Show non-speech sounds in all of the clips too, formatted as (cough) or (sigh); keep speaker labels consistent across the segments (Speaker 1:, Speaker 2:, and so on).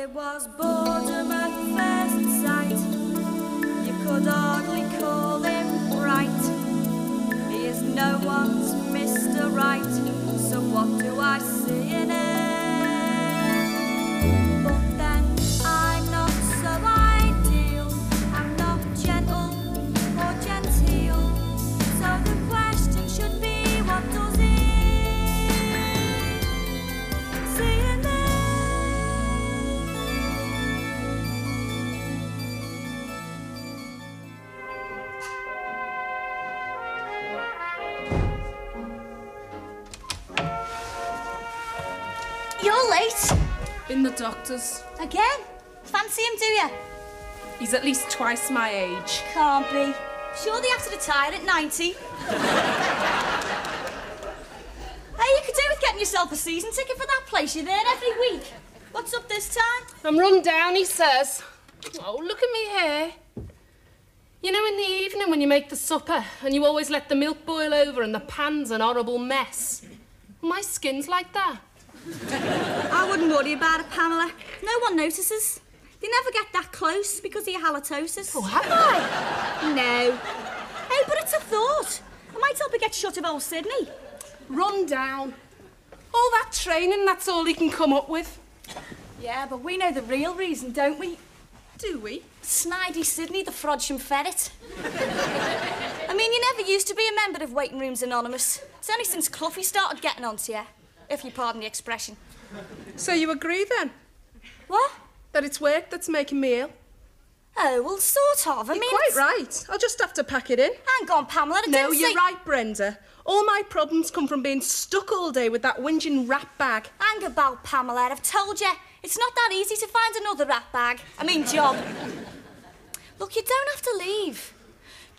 Speaker 1: It was boredom at first sight. You could hardly call him bright. He is no one's Mr. Right. So what do I see in him? In
Speaker 2: the doctor's.
Speaker 3: Again? Fancy him, do you?
Speaker 2: He's at least twice my age.
Speaker 3: Can't be. Sure they have to retire at 90. hey, you could do with getting yourself a season ticket for that place. You're there every week. What's up this time?
Speaker 2: I'm run down, he says. Oh, look at me here. You know, in the evening when you make the supper and you always let the milk boil over and the pan's an horrible mess. My skin's like that.
Speaker 3: I wouldn't worry about it, Pamela. No one notices. They never get that close because of your halitosis.
Speaker 2: Oh, have I?
Speaker 3: No. Hey, but it's a thought. I might help you get shut of old Sydney.
Speaker 2: Run down. All that training, that's all he can come up with.
Speaker 3: Yeah, but we know the real reason, don't we?
Speaker 2: Do we?
Speaker 3: Snidey Sydney, the Frodsham ferret. (laughs) I mean, you never used to be a member of Waiting Rooms Anonymous. It's only since Cluffy started getting onto you, if you pardon the expression.
Speaker 2: So you agree then?
Speaker 3: What?
Speaker 2: That it's work that's making me ill?
Speaker 3: Oh, well, sort of. I
Speaker 2: You're
Speaker 3: mean,
Speaker 2: quite
Speaker 3: it's-
Speaker 2: right. I'll just have to pack it in.
Speaker 3: Hang on, Pamela. I
Speaker 2: No, you're
Speaker 3: say-
Speaker 2: right, Brenda. All my problems come from being stuck all day with that whinging rat bag.
Speaker 3: Hang about, Pamela. I've told you, it's not that easy to find another rat bag. I mean, job. Look, you don't have to leave.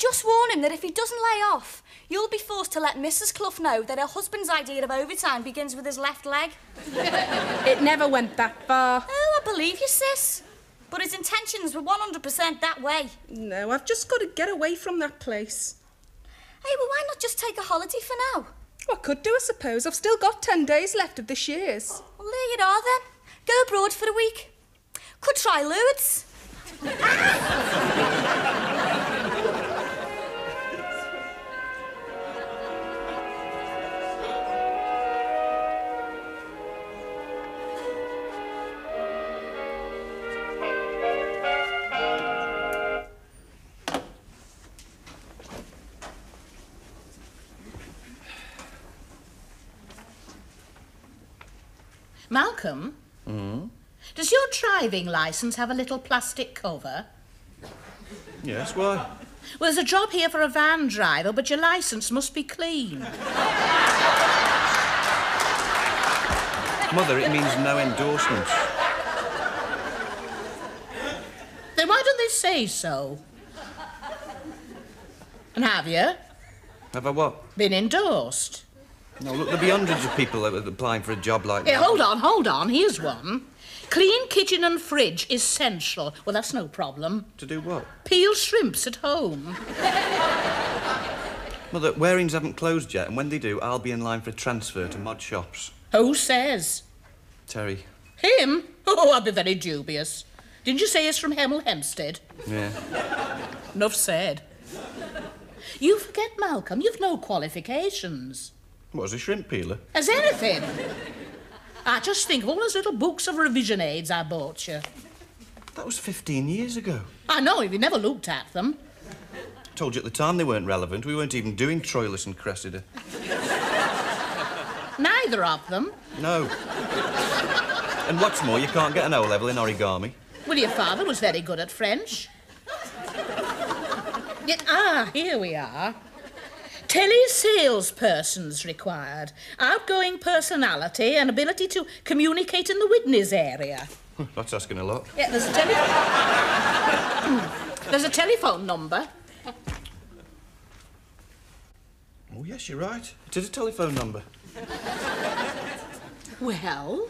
Speaker 3: Just warn him that if he doesn't lay off, you'll be forced to let Mrs. Clough know that her husband's idea of overtime begins with his left leg. (laughs)
Speaker 2: It never went that far.
Speaker 3: Oh, I believe you, sis. But his intentions were 100% that way.
Speaker 2: No, I've just got to get away from that place.
Speaker 3: Hey, well, why not just take a holiday for now?
Speaker 2: Well, I could do, I suppose. I've still got ten days left of this year's.
Speaker 3: Well, there you are then. Go abroad for a week. Could try Lourdes. (laughs)
Speaker 4: driving licence have a little plastic cover?
Speaker 5: Yes, why?
Speaker 4: Well, there's a job here for a van driver, but your licence must be clean.
Speaker 5: Mother, it means no endorsements.
Speaker 4: Then why don't they say so? And have you
Speaker 5: Have I what?
Speaker 4: been endorsed?
Speaker 5: No, look, there'll be hundreds of people applying for a job like
Speaker 4: Here,
Speaker 5: that.
Speaker 4: hold on, hold on. Here's one. Clean kitchen and fridge essential. Well, that's no problem.
Speaker 5: To do what?
Speaker 4: Peel shrimps at home. (laughs)
Speaker 5: Mother, Warings haven't closed yet, and when they do, I'll be in line for a transfer to mod shops.
Speaker 4: Who says?
Speaker 5: Terry.
Speaker 4: Him? Oh, I'd be very dubious. Didn't you say he's from Hemel Hempstead?
Speaker 5: Yeah.
Speaker 4: Enough said. You forget, Malcolm, you've no qualifications.
Speaker 5: What was a shrimp peeler?
Speaker 4: As anything. I just think of all those little books of revision aids I bought you.
Speaker 5: That was 15 years ago.
Speaker 4: I know if you never looked at them.
Speaker 5: Told you at the time they weren't relevant. We weren't even doing Troilus and Cressida.
Speaker 4: Neither of them.
Speaker 5: No. and what's more, you can't get an O level in origami.
Speaker 4: Well, your father was very good at French. Ah, here we are. Tele-salespersons required. Outgoing personality and ability to communicate in the Widnes area. (laughs)
Speaker 5: That's asking a lot.
Speaker 4: Yeah, there's a telephone. (laughs) there's a telephone number.
Speaker 5: Oh, yes, you're right. It is a telephone number. (laughs)
Speaker 4: Well,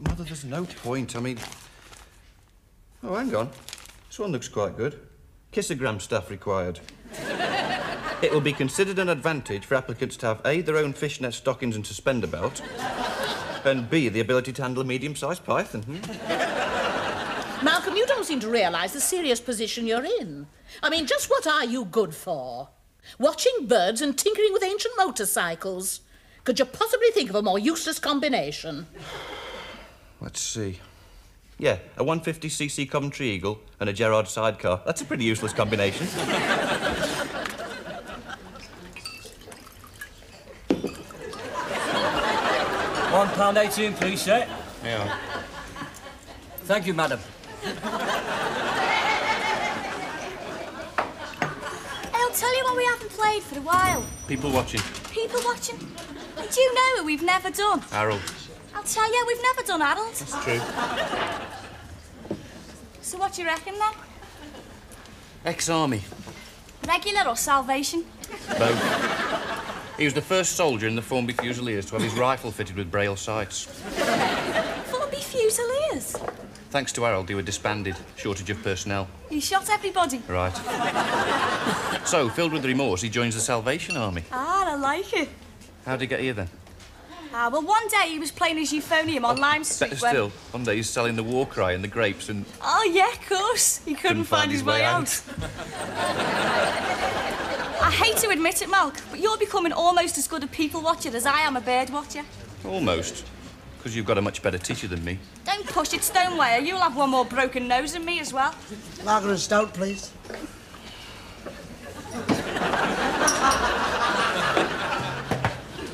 Speaker 5: Mother, there's no point. I mean. Oh, hang on. This one looks quite good. Kissogram staff required. It will be considered an advantage for applicants to have A, their own fishnet stockings and suspender belt, and B, the ability to handle a medium sized python. Hmm?
Speaker 4: Malcolm, you don't seem to realise the serious position you're in. I mean, just what are you good for? Watching birds and tinkering with ancient motorcycles. Could you possibly think of a more useless combination?
Speaker 5: Let's see. Yeah, a 150cc Coventry Eagle and a Gerard sidecar. That's a pretty useless combination.
Speaker 6: One pound eighteen, please, sir.
Speaker 5: Yeah.
Speaker 6: Thank you, madam.
Speaker 3: I'll tell you what we haven't played for a while.
Speaker 5: People watching.
Speaker 3: People watching. Did you know who we've never done?
Speaker 5: Harold.
Speaker 3: I'll tell you, we've never done Harold.
Speaker 5: That's true.
Speaker 3: So what do you reckon then?
Speaker 5: Ex-army.
Speaker 3: Regular or Salvation?
Speaker 5: Both. He was the first soldier in the Formby Fusiliers to have his rifle fitted with braille sights.
Speaker 3: Formby Fusiliers.
Speaker 5: Thanks to Harold, they were disbanded. Shortage of personnel.
Speaker 3: He shot everybody.
Speaker 5: Right. so, filled with remorse, he joins the Salvation Army.
Speaker 3: Ah, I like it.
Speaker 5: How'd he get here then?
Speaker 3: Ah, well, one day he was playing his euphonium on Lime Street.
Speaker 5: Better
Speaker 3: when-
Speaker 5: still, one day he's selling the war cry and the grapes and
Speaker 3: Oh, yeah, of course. He couldn't, find, his way, out. (laughs) I hate to admit it, Malk, but you're becoming almost as good a people watcher as I am a bird watcher.
Speaker 5: almost. Because you've got a much better teacher than me.
Speaker 3: Don't push it, Stoneway. You'll have one more broken nose than me as well.
Speaker 7: Lager and stout, please.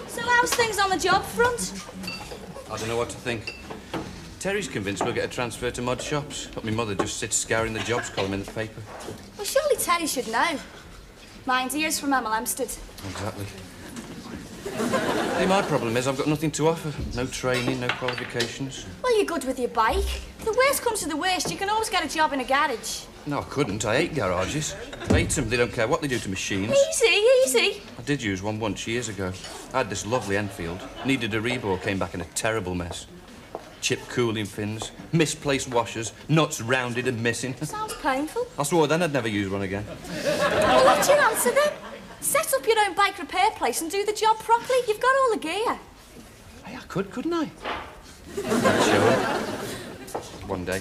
Speaker 3: So how's things on the job front?
Speaker 5: I don't know what to think. Terry's convinced we'll get a transfer to mod shops, but my mother just sits scouring the jobs column in the paper.
Speaker 3: Well, surely Terry should know. Mind, ears from Hemel Hempstead.
Speaker 5: Exactly. hey, my problem is I've got nothing to offer. No training, no qualifications.
Speaker 3: Well, you're good with your bike. If the worst comes to the worst, you can always get a job in a garage.
Speaker 5: No, I couldn't. I hate garages. I hate them. They don't care what they do to machines.
Speaker 3: Easy, easy.
Speaker 5: I did use one once years ago. I had this lovely Enfield. Needed a rebore, came back in a terrible mess. Chipped cooling fins, misplaced washers, nuts rounded and missing.
Speaker 3: Sounds painful.
Speaker 5: I swore then I'd never use one again.
Speaker 3: Well, what's your answer then? Set up your own bike repair place and do the job properly. You've got all the gear.
Speaker 5: Hey, I could, couldn't I? sure. One day.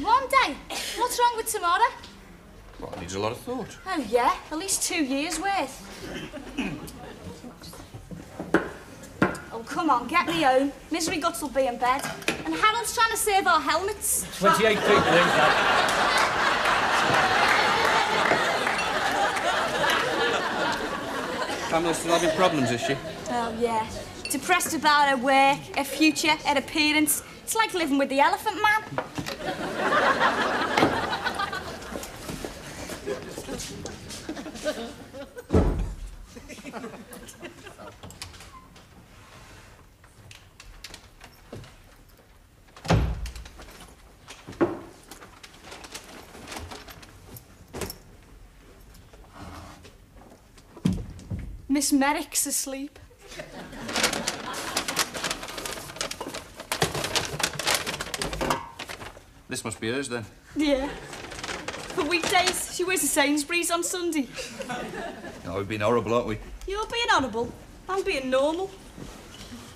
Speaker 3: One day. What's wrong with tomorrow?
Speaker 5: Well, it needs a lot of thought.
Speaker 3: Oh, yeah. At least two years' worth. Oh, come on. Get me home. Misery Guts will be in bed. And Harold's trying to save our helmets.
Speaker 6: 28 people in lad.
Speaker 5: Pamela's still having problems, is she?
Speaker 3: Oh, yeah. Depressed about her work, her future, her appearance. It's like living with the elephant man. Miss Merrick's asleep.
Speaker 5: This must be hers then.
Speaker 3: Yeah. For weekdays, she wears a Sainsbury's on Sunday. (laughs)
Speaker 5: Oh, we've been horrible, aren't we?
Speaker 3: You're being honourable. I'm being normal.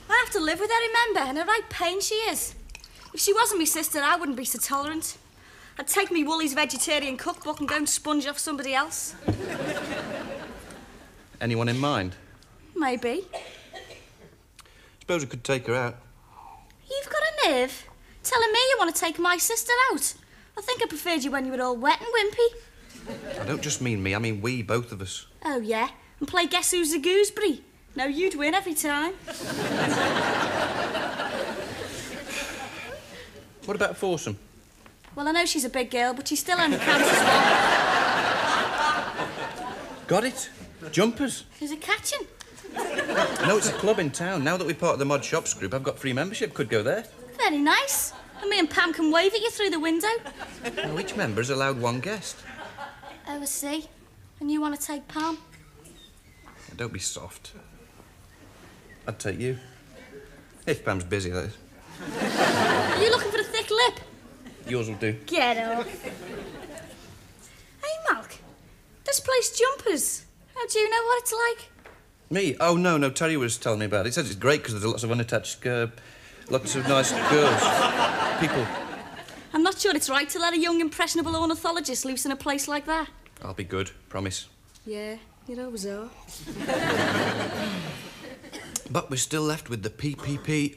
Speaker 3: I have to live with her, remember, and a right pain she is. If she wasn't my sister, I wouldn't be so tolerant. I'd take me Woolies vegetarian cookbook and go and sponge off somebody else.
Speaker 5: Anyone in mind?
Speaker 3: Maybe.
Speaker 5: Suppose we could take her out.
Speaker 3: You've got a nerve. Telling me you want to take my sister out. I think I preferred you when you were all wet and wimpy.
Speaker 5: I don't just mean me, I mean we, both of us.
Speaker 3: Oh, yeah? And play Guess Who's a Gooseberry? No, you'd win every time.
Speaker 5: What about foursome?
Speaker 3: Well, I know she's a big girl, but she still only counts as one.
Speaker 5: Got it. Jumpers.
Speaker 3: Is it catching?
Speaker 5: No, it's a club in town. Now that we're part of the Mod Shops group, I've got free membership. Could go there.
Speaker 3: Very nice. And me and Pam can wave at you through the window.
Speaker 5: Now, each member's allowed one guest.
Speaker 3: Oh, I see. And you want to take Pam?
Speaker 5: Don't be soft. I'd take you. If Pam's busy, that is.
Speaker 3: Are you looking for a thick lip?
Speaker 5: Yours will do.
Speaker 3: Get off. Hey, Malk. This place jumpers. How do you know what it's like?
Speaker 5: Me? Oh, no, no. Terry was telling me about it. He says it's great because there's lots of unattached, uh, lots of nice girls. People.
Speaker 3: I'm not sure it's right to let a young, impressionable ornithologist loose in a place like that.
Speaker 5: I'll be good, promise.
Speaker 3: Yeah, you always (laughs) are.
Speaker 5: But we're still left with the PPP,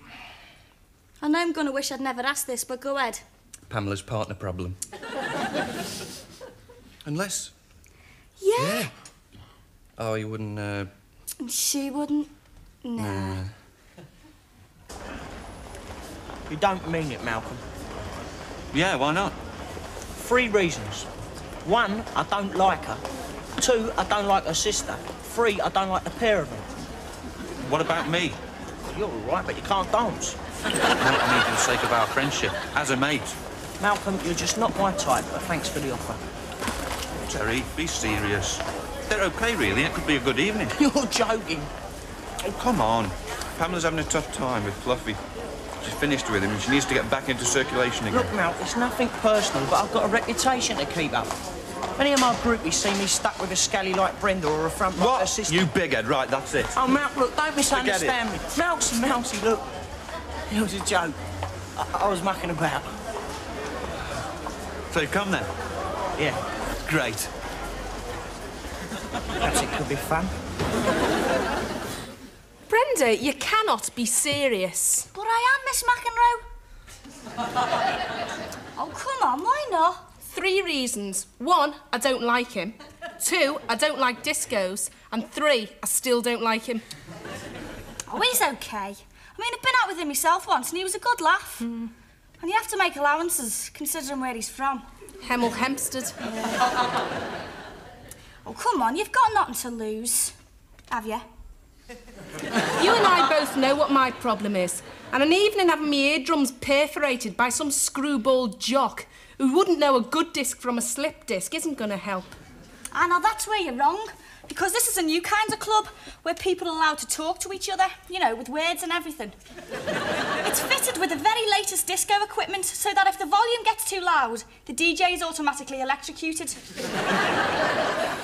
Speaker 3: I know I'm going to wish I'd never asked this, but go ahead.
Speaker 5: Pamela's partner problem. (laughs) Unless.
Speaker 3: Yeah.
Speaker 5: Oh, you wouldn't. Uh,
Speaker 3: she wouldn't. Nah.
Speaker 8: You don't mean it, Malcolm.
Speaker 5: yeah, why not?
Speaker 8: Three reasons. One, I don't like her. Two, I don't like her sister. Three, I don't like the pair of them.
Speaker 5: What about me?
Speaker 8: You're all right, but you can't dance.
Speaker 5: Not me for the sake of our friendship, as a mate.
Speaker 8: Malcolm, you're just not my type, but thanks for the offer.
Speaker 5: Terry, be serious. They're okay, really. It could be a good evening. (laughs)
Speaker 8: You're joking.
Speaker 5: Oh, come on. Pamela's having a tough time with Fluffy. She's finished with him and she needs to get back into circulation again.
Speaker 8: Look, Mal, it's nothing personal, but I've got a reputation to keep up. Many of my groupies see me stuck with a scally like Brenda or a front
Speaker 5: what?
Speaker 8: sister.
Speaker 5: You big head. Right, that's it.
Speaker 8: Oh, Mal, look, don't misunderstand me. Mousy, Mousy, look. It was a joke. I, I was mucking about.
Speaker 5: So you come then?
Speaker 8: Yeah,
Speaker 5: Great.
Speaker 8: Perhaps it could be fun.
Speaker 2: Brenda, you cannot be serious.
Speaker 3: But I am, Miss McEnroe. oh, come on, why not?
Speaker 2: Three reasons. One, I don't like him. Two, I don't like discos. And three, I still don't like him.
Speaker 3: Oh, he's okay. I mean, I've been out with him myself once, and he was a good laugh. And you have to make allowances, considering where he's from.
Speaker 2: Hemel Hempstead. (laughs)
Speaker 3: Oh, come on, you've got nothing to lose. Have you? (laughs)
Speaker 2: You and I both know what my problem is. And an evening having my eardrums perforated by some screwball jock who wouldn't know a good disc from a slip disc isn't going to help.
Speaker 3: Ah, now that's where you're wrong. Because this is a new kind of club where people are allowed to talk to each other, you know, with words and everything. It's fitted with the very latest disco equipment so that if the volume gets too loud, the DJ is automatically electrocuted.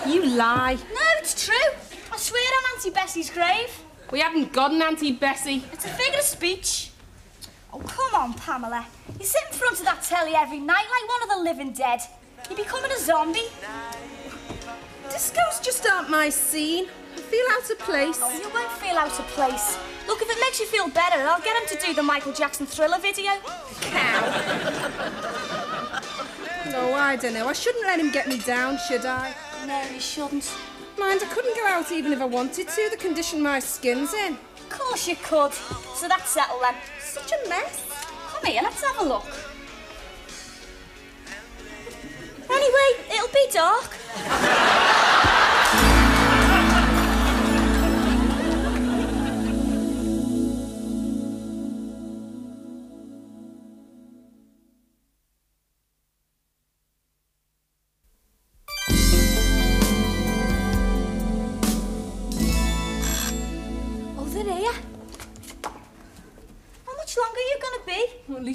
Speaker 2: You lie.
Speaker 3: No, it's true. I swear on Auntie Bessie's grave.
Speaker 2: We haven't got an Auntie Bessie.
Speaker 3: It's a figure of speech. Oh, come on, Pamela. You sit in front of that telly every night like one of the living dead. You're becoming a zombie.
Speaker 2: Discos just aren't my scene. Feel out of place.
Speaker 3: Oh, you won't feel out of place. Look, if it makes you feel better, I'll get him to do the Michael Jackson Thriller video. Cow.
Speaker 2: No, I don't know. I shouldn't let him get me down, should I?
Speaker 3: No, you shouldn't.
Speaker 2: Mind, I couldn't go out even if I wanted to. The condition my skin's in.
Speaker 3: Of course you could. So that's settled then.
Speaker 2: Such a mess.
Speaker 3: Come here, let's have a look. Anyway, it'll be dark.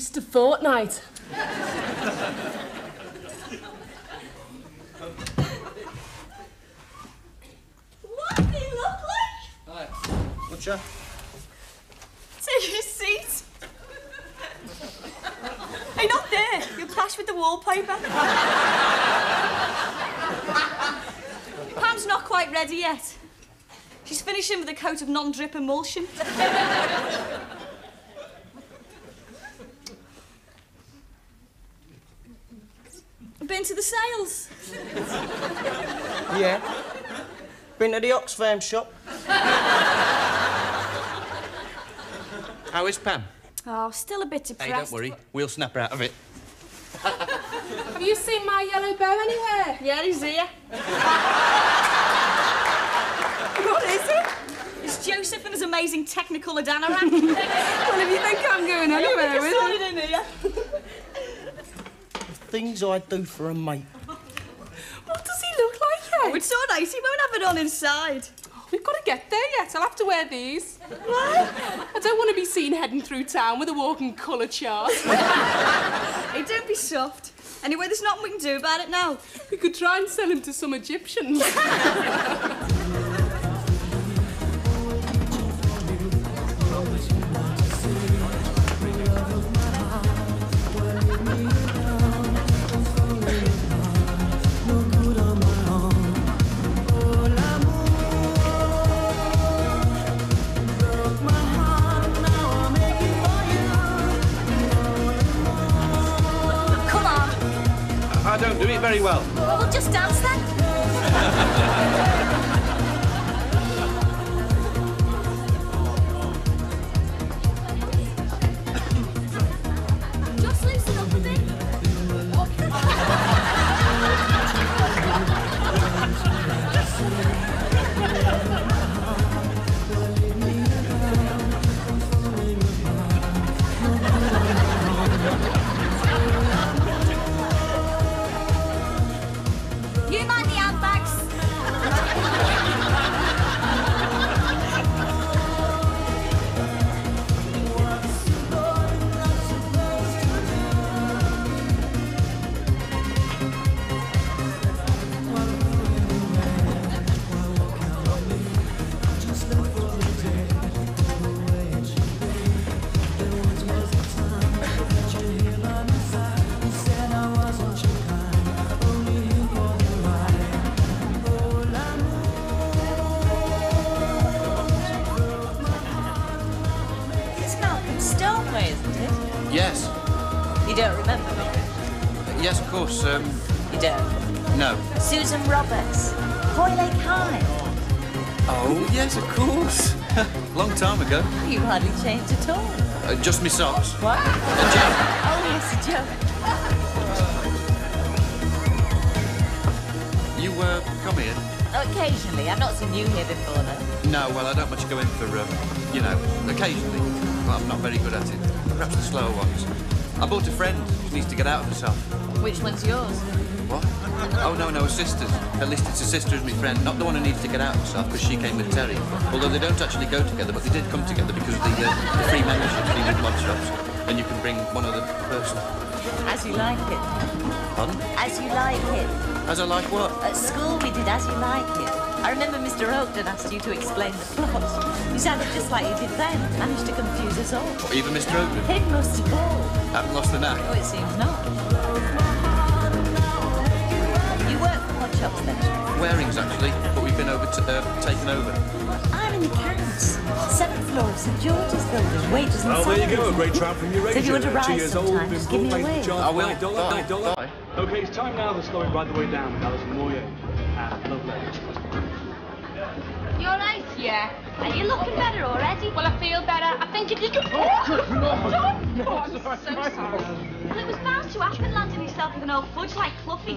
Speaker 2: Least a fortnight.
Speaker 3: What do you look like?
Speaker 8: Butcher?
Speaker 3: Take your seat. hey, not there. You'll clash with the wallpaper. Pam's not quite ready yet. She's finishing with a coat of non-drip emulsion. Been to?
Speaker 8: Yeah. Been to the Oxfam shop.
Speaker 5: How is Pam?
Speaker 3: Oh, still a bit depressed.
Speaker 5: Hey, don't worry. We'll snap her out of it.
Speaker 2: Have you seen my yellow bow anywhere?
Speaker 3: Yeah, he's here.
Speaker 2: What is it?
Speaker 3: It's Joseph and his amazing Technicolor anorak. (laughs)
Speaker 2: Well, if you think I'm going anywhere with it.
Speaker 3: in here.
Speaker 8: Things I do for a mate.
Speaker 2: What does he look like?
Speaker 3: Oh, it's so nice. He won't have it on inside.
Speaker 2: We've got to get there yet. I'll have to wear these. What? I don't want to be seen heading through town with a walking colour chart. (laughs)
Speaker 3: Hey, don't be soft. Anyway, there's nothing we can do about it now.
Speaker 2: We could try and sell him to some Egyptians. (laughs)
Speaker 5: very well.
Speaker 3: Well, we'll just dance then. (laughs) just
Speaker 9: me
Speaker 5: socks.
Speaker 9: What?
Speaker 5: A joke.
Speaker 9: Oh, yes, a joke.
Speaker 5: You uh, come here?
Speaker 9: Occasionally. I've not seen you here before, though.
Speaker 5: No, well, I don't much go in for, um, you know, occasionally. Well, I'm not very good at it. Perhaps the slower ones. I bought a friend. She needs to get out of herself.
Speaker 9: Which one's yours?
Speaker 5: What? Oh, no, no, sister's. At least it's a sister as my friend, not the one who needs to get out of herself because she came with Terry. Although they don't actually go together, but they did come together because of the, uh, the free membership to the mod shops. And you can bring one other person.
Speaker 9: As you like it.
Speaker 5: Pardon?
Speaker 9: As you like it.
Speaker 5: As I like what?
Speaker 9: At school, we did As You Like It. I remember Mr. Oakden asked you to explain the plot. You sounded just like you did then. Managed to confuse us all.
Speaker 5: Or even Mr. Oakland.
Speaker 9: Him most of all.
Speaker 5: Haven't lost the knack.
Speaker 9: Oh, it seems not. Then?
Speaker 5: Actually, but we've been over to, uh, taken over.
Speaker 9: I'm in accounts. Seventh floor of St. George's building. Wages and
Speaker 10: Well, there you go, a great triumph from your
Speaker 9: So if you want to
Speaker 10: Two
Speaker 9: rise
Speaker 10: old,
Speaker 9: sometime, just give me a wave.
Speaker 10: job.
Speaker 5: I will.
Speaker 10: Nine dollar,
Speaker 5: Bye.
Speaker 10: nine.
Speaker 5: Bye.
Speaker 10: Okay, it's time now to slowing right the way down with Alison Moyet. And lovely.
Speaker 3: You alright? Yeah. Are you looking better already?
Speaker 2: Well, I feel better. I think if you could...
Speaker 3: Oh, good lord! No, I'm so sorry. Well, it was bound to happen landing yourself with an old fudge like Fluffy.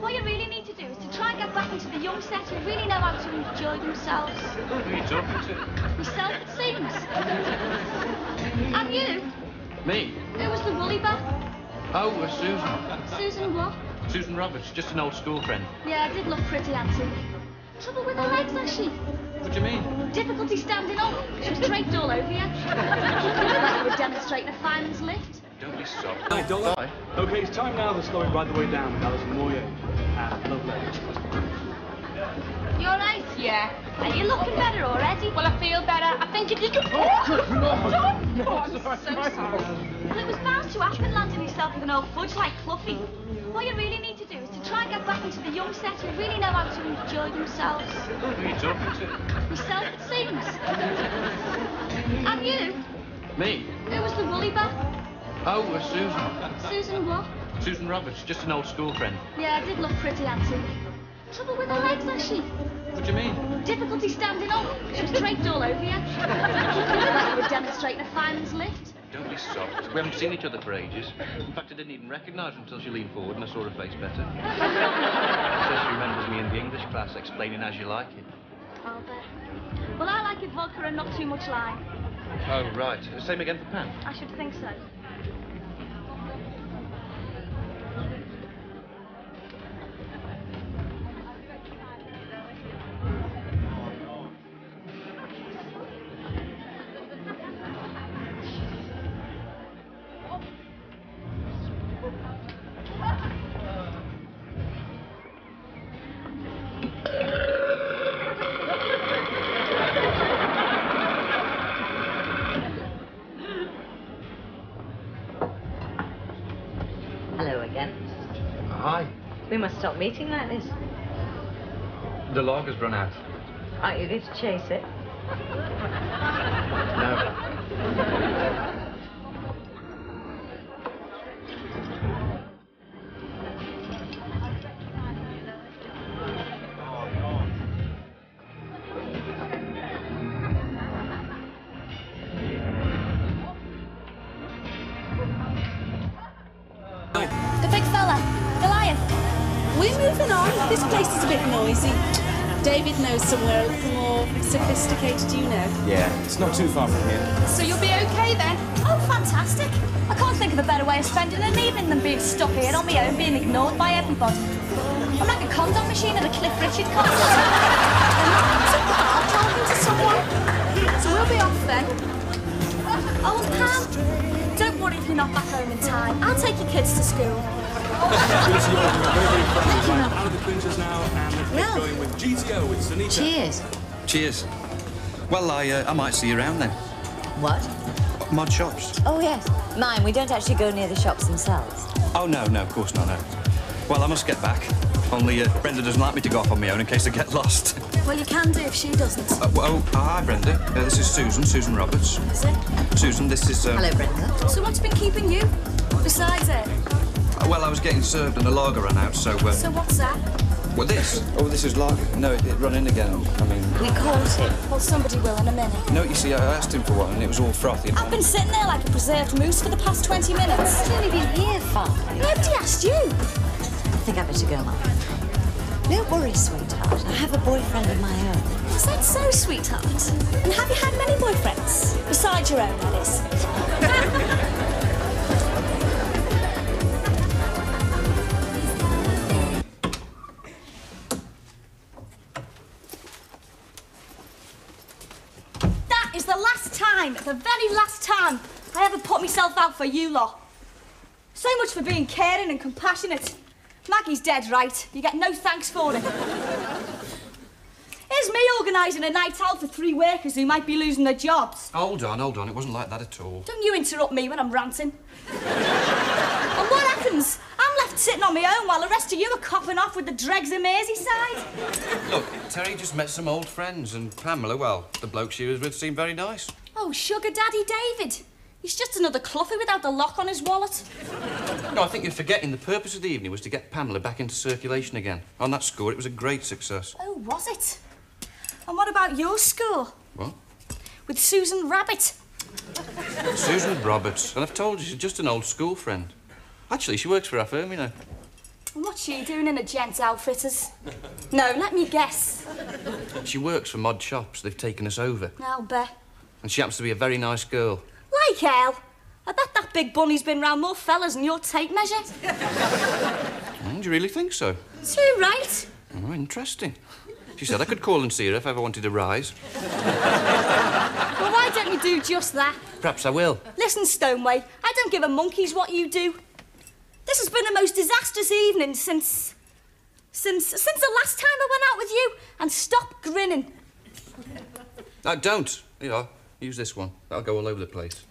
Speaker 3: What you really need to do is to try and get back into the young set who really know how to enjoy themselves.
Speaker 5: Who are you talking to?
Speaker 3: Myself, it seems. And you?
Speaker 5: Me?
Speaker 3: Who was the woolly bat?
Speaker 5: Oh, uh, Susan.
Speaker 3: Susan what?
Speaker 5: Susan Roberts, just an old school friend.
Speaker 3: Yeah, I did look pretty antique. Trouble with her legs, has she?
Speaker 5: What do you mean?
Speaker 3: Difficulty standing up. She was draped all over you. like you were demonstrating a fireman's lift.
Speaker 5: Don't be soft.
Speaker 10: Nine dollar.
Speaker 5: Bye.
Speaker 10: Okay, it's time now to slowing right the way down with Alison Moyet. And lovely.
Speaker 3: You alright? Yeah. Are you looking better already?
Speaker 2: Well, I feel better. I think if you could...
Speaker 3: Oh, I'm so sorry. Well, it was bound to happen landing yourself with an old fudge like Fluffy. What you really need to do is to try and get back into the young set who really know how to enjoy themselves.
Speaker 5: Who are you talking to?
Speaker 3: Myself, it seems. And you?
Speaker 5: Me?
Speaker 3: Who was the woolly bat?
Speaker 5: Oh, uh, Susan.
Speaker 3: Susan what?
Speaker 5: Susan Roberts, just an old school friend.
Speaker 3: Yeah, I did look pretty antique. Trouble with her legs, has she?
Speaker 5: What do you mean?
Speaker 3: Difficulty standing up. She was draped all over you. like (laughs) you were demonstrating a fireman's lift.
Speaker 5: Don't be soft. We haven't seen each other for ages. In fact, I didn't even recognise her until she leaned forward and I saw her face better. (laughs) Says she remembers me in the English class explaining as you like it.
Speaker 3: I'll bet. Well, I like it vodka and not too much lime.
Speaker 5: Oh, right. Same again for Pam.
Speaker 3: I should think so.
Speaker 9: Again.
Speaker 5: Hi.
Speaker 9: We must stop meeting like this.
Speaker 5: The log has run out.
Speaker 9: Aren't you going to chase it? (laughs)
Speaker 5: No.
Speaker 11: It's not too far from here.
Speaker 2: So you'll be okay then?
Speaker 3: Oh, fantastic. I can't think of a better way of spending an evening than being stuck here on my own, being ignored by everybody. I'm like a condom machine at a Cliff Richard concert. (laughs) I'm talking to someone. So we'll be off then. Oh, Pam, don't worry if you're not back home in time. I'll take your kids to school.
Speaker 10: Good you all. We're very, very friendly. Right, out of the clinches now, and let's going with GTO with Sinitta.
Speaker 12: Cheers.
Speaker 5: Cheers. Well, I, uh, I might see you around then.
Speaker 12: What?
Speaker 5: Mod shops.
Speaker 12: Oh, yes. Mine, we don't actually go near the shops themselves.
Speaker 5: Oh, no, no, of course not, no. Well, I must get back. Only uh, Brenda doesn't like me to go off on my own in case I get (laughs) lost.
Speaker 3: Well, you can do if she doesn't.
Speaker 5: Uh, well, oh, hi, Brenda. Uh, this is Susan, Susan Roberts.
Speaker 3: Is it?
Speaker 5: Susan, this is... Um,
Speaker 12: Hello, Brenda.
Speaker 3: So what's been keeping you? Besides it.
Speaker 5: uh, Well, I was getting served and the lager ran out, so... Uh,
Speaker 3: So what's that?
Speaker 5: Well, this. Oh, this is lager. No, it, it run in again. I mean...
Speaker 12: We caught it.
Speaker 3: Well, somebody will in a minute.
Speaker 5: No, you see, I asked him for one and it was all frothy.
Speaker 3: I've been sitting there like a preserved moose for the past 20 minutes.
Speaker 12: I've only been here five.
Speaker 3: Nobody asked you.
Speaker 12: I think I better go, Mum. Don't worry, sweetheart. I have a boyfriend of my own.
Speaker 3: Is that so, sweetheart? And have you had many boyfriends? Besides your own, that is. (laughs) the very last time I ever put myself out for you lot. So much for being caring and compassionate. Maggie's dead right. You get no thanks for it. Here's me organising a night out for three workers who might be losing their jobs.
Speaker 5: Hold on, hold on. It wasn't like that at all.
Speaker 3: Don't you interrupt me when I'm ranting. and what happens? I'm left sitting on my own while the rest of you are copping off with the dregs of Merseyside.
Speaker 5: Look, Terry just met some old friends and Pamela, well, the bloke she was with seemed very nice.
Speaker 3: Oh, sugar daddy David. He's just another cluffy without the lock on his wallet.
Speaker 5: No, I think you're forgetting the purpose of the evening was to get Pamela back into circulation again. On that score, it was a great success.
Speaker 3: Oh, was it? And what about your score?
Speaker 5: What?
Speaker 3: With Susan Rabbit.
Speaker 5: Susan Roberts. And I've told you, she's just an old school friend. Actually, she works for our firm, you know.
Speaker 3: And what's she doing in a gents outfitters? No, let me guess.
Speaker 5: She works for Mod Shops. They've taken us over.
Speaker 3: I'll bet.
Speaker 5: And she happens to be a very nice girl.
Speaker 3: Like hell. I bet that big bunny's been round more fellas than your tape measure.
Speaker 5: Oh, do you really think so?
Speaker 3: Too right.
Speaker 5: Oh, interesting. She said I could call and see her if I ever wanted to rise.
Speaker 3: Well, why don't you do just that?
Speaker 5: Perhaps I will.
Speaker 3: Listen, Stoneway, I don't give a monkey's what you do. This has been the most disastrous evening since. since. since the last time I went out with you. And stop grinning.
Speaker 5: No, don't. You know, use this one. That'll go all over the place.